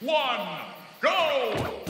one, go!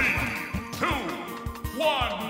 Three, two, one.